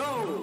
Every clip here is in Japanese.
go!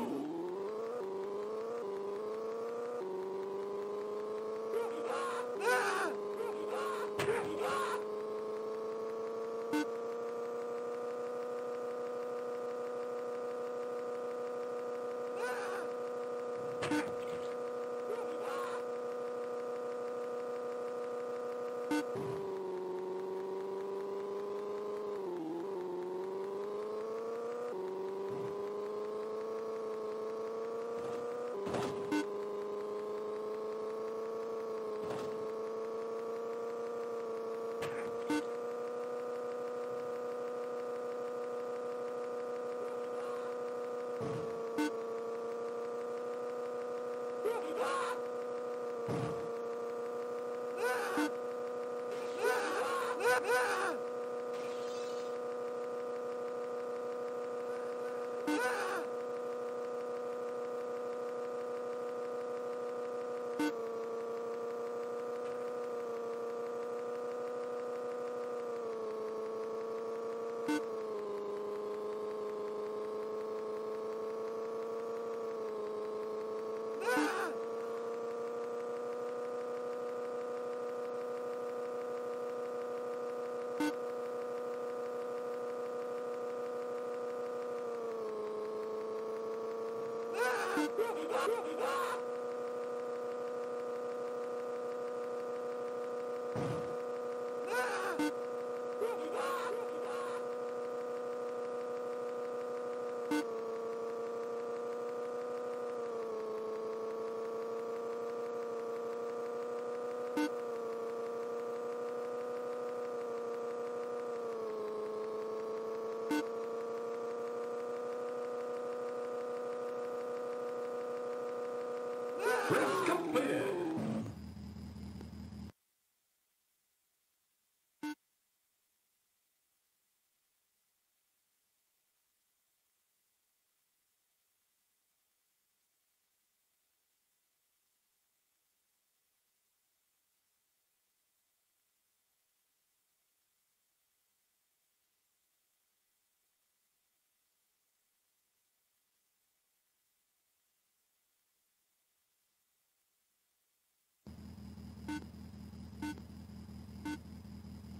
You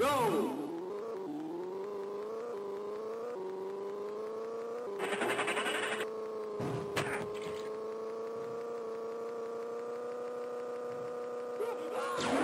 Go! Ah!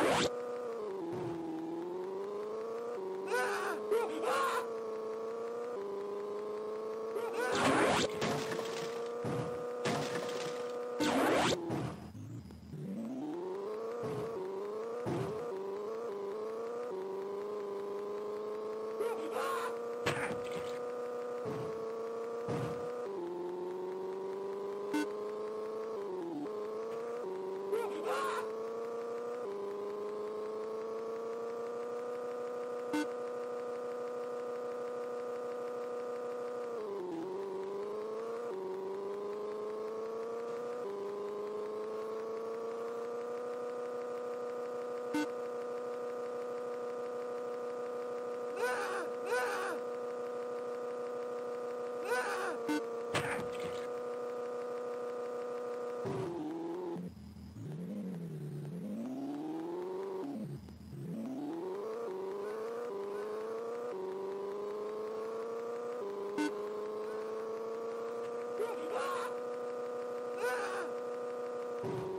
Cool.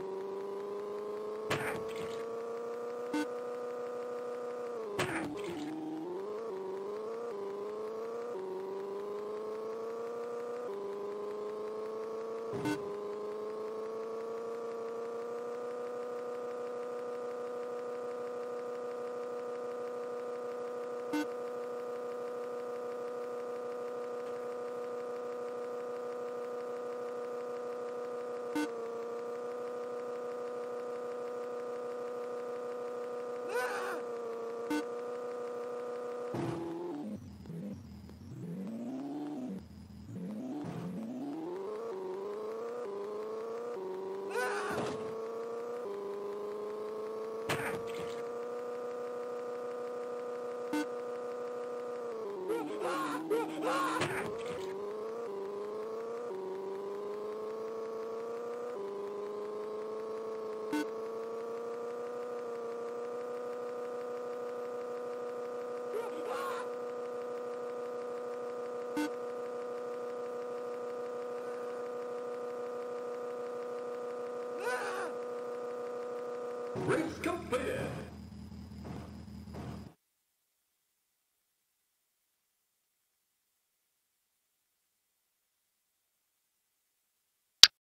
Race complete.